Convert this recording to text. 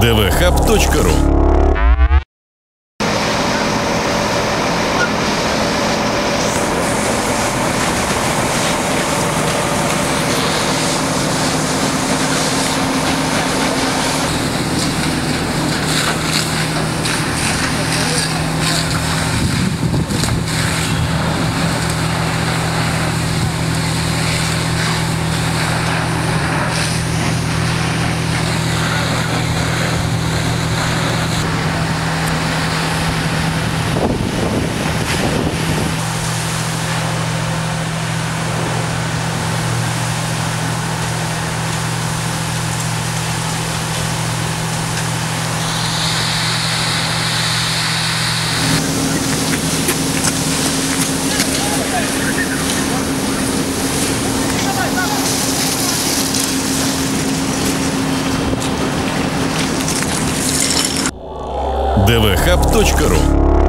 dvhub.ru dvhub.ru